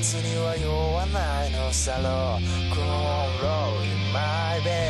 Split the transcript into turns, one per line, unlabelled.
夏には酔わないのさロックンロール My baby